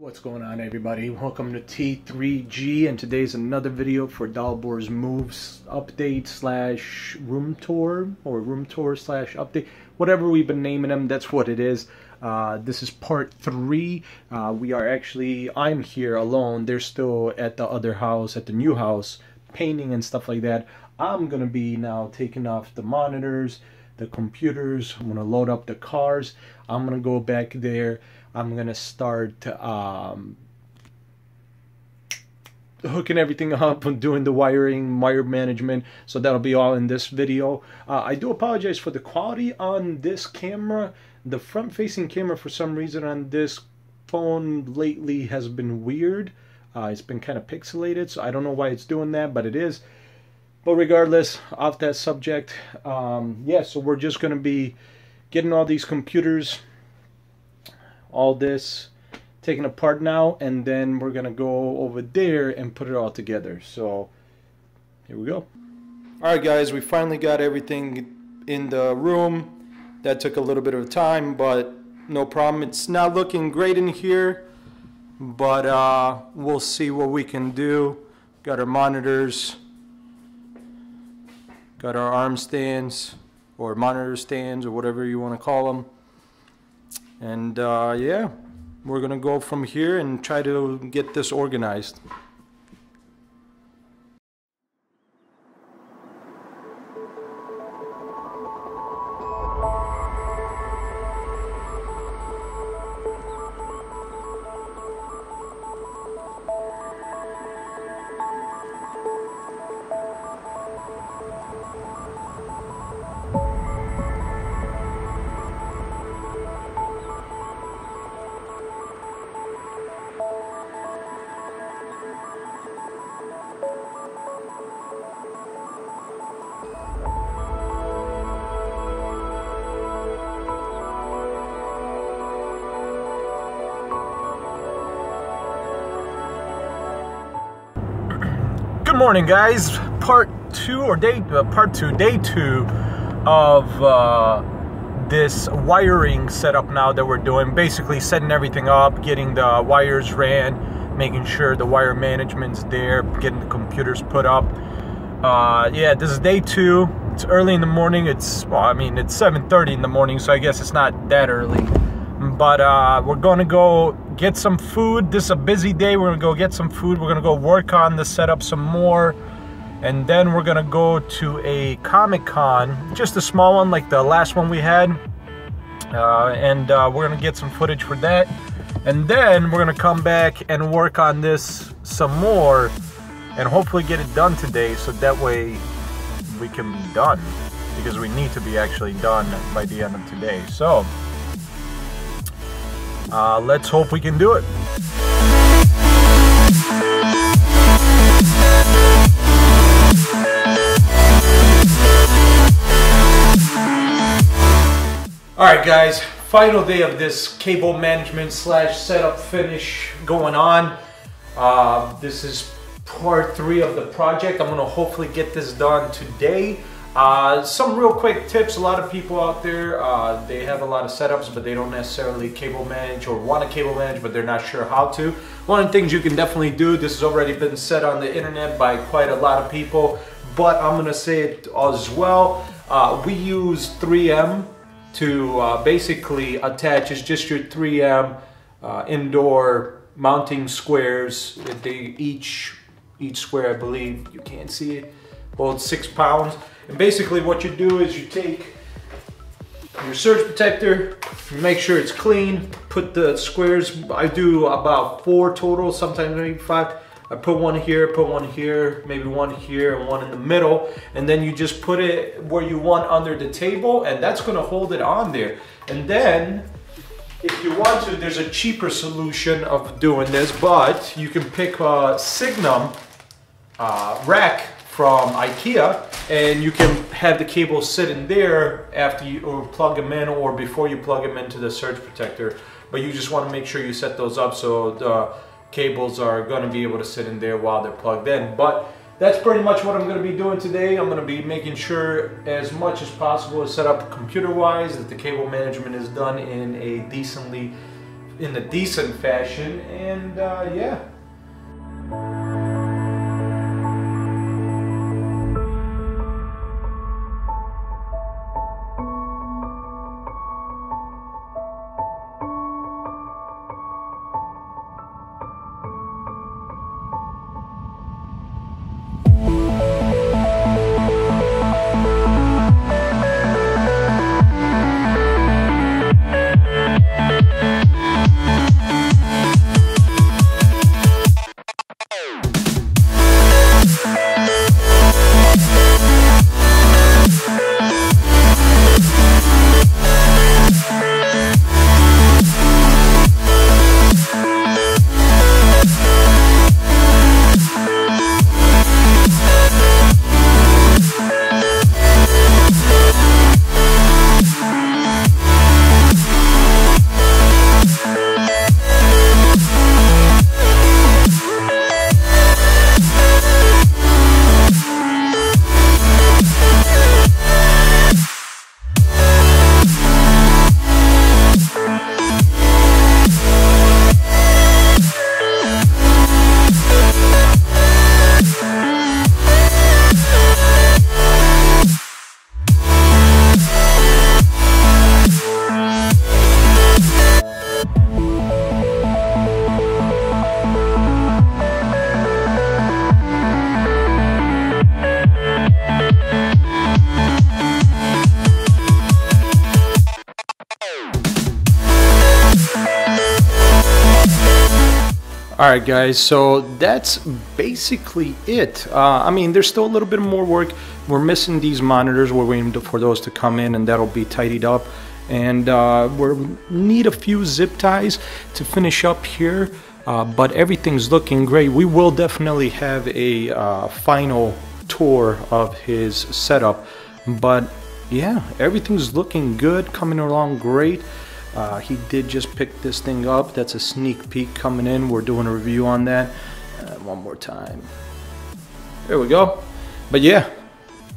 What's going on everybody? Welcome to T3G and today's another video for Dalibor's Moves update slash room tour or room tour slash update. Whatever we've been naming them, that's what it is. Uh, this is part three. Uh, we are actually, I'm here alone. They're still at the other house, at the new house, painting and stuff like that. I'm gonna be now taking off the monitors, the computers. I'm gonna load up the cars. I'm gonna go back there I'm gonna start um, hooking everything up and doing the wiring, wire management. So that'll be all in this video. Uh, I do apologize for the quality on this camera. The front facing camera for some reason on this phone lately has been weird. Uh, it's been kind of pixelated, so I don't know why it's doing that, but it is. But regardless, off that subject, um, yeah, so we're just going to be getting all these computers all this taken apart now and then we're gonna go over there and put it all together. So here we go. All right guys we finally got everything in the room. That took a little bit of time but no problem. It's not looking great in here but uh, we'll see what we can do. Got our monitors. Got our arm stands or monitor stands or whatever you want to call them and uh, yeah, we're gonna go from here and try to get this organized. Morning guys. Part two or day uh, part two day two of uh, this wiring setup now that we're doing. Basically setting everything up getting the wires ran making sure the wire management's there getting the computers put up. Uh, yeah this is day two. It's early in the morning. It's well I mean it's 7:30 in the morning so I guess it's not that early. But uh, we're gonna go get some food. This is a busy day. We're gonna go get some food. We're gonna go work on the setup some more. And then we're gonna go to a Comic Con, just a small one like the last one we had. Uh, and uh, we're gonna get some footage for that. And then we're gonna come back and work on this some more and hopefully get it done today so that way we can be done because we need to be actually done by the end of today. So, uh, let's hope we can do it. All right, guys, final day of this cable management slash setup finish going on. Uh, this is part three of the project. I'm gonna hopefully get this done today. Uh, some real quick tips, a lot of people out there, uh, they have a lot of setups, but they don't necessarily cable manage or want to cable manage, but they're not sure how to. One of the things you can definitely do, this has already been said on the internet by quite a lot of people, but I'm going to say it as well. Uh, we use 3M to uh, basically attach, it's just your 3M uh, indoor mounting squares. They each, each square, I believe, you can't see it, holds six pounds. And basically what you do is you take your surge protector, make sure it's clean, put the squares, I do about four total, sometimes maybe five. I put one here, put one here, maybe one here and one in the middle. And then you just put it where you want under the table and that's gonna hold it on there. And then if you want to, there's a cheaper solution of doing this, but you can pick a Signum uh, rack from IKEA and you can have the cable sit in there after you or plug them in or before you plug them into the surge protector but you just want to make sure you set those up so the cables are going to be able to sit in there while they're plugged in but that's pretty much what I'm going to be doing today. I'm going to be making sure as much as possible to set up computer wise that the cable management is done in a decently in a decent fashion. And uh, yeah. All right, guys, so that's basically it. Uh, I mean, there's still a little bit more work. We're missing these monitors. We're waiting for those to come in, and that'll be tidied up. And uh, we need a few zip ties to finish up here, uh, but everything's looking great. We will definitely have a uh, final tour of his setup, but yeah, everything's looking good, coming along great. Uh, he did just pick this thing up. That's a sneak peek coming in. We're doing a review on that. Uh, one more time. There we go. But yeah,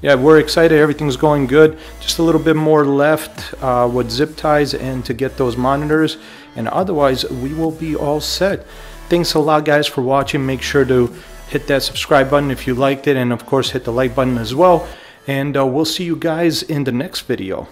yeah, we're excited. Everything's going good. Just a little bit more left uh, with zip ties and to get those monitors. And otherwise, we will be all set. Thanks a lot, guys, for watching. Make sure to hit that subscribe button if you liked it. And of course, hit the like button as well. And uh, we'll see you guys in the next video.